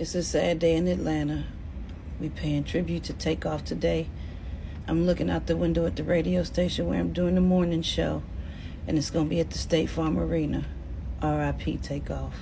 It's a sad day in Atlanta. We paying tribute to Takeoff today. I'm looking out the window at the radio station where I'm doing the morning show, and it's gonna be at the State Farm Arena. R.I.P. Takeoff.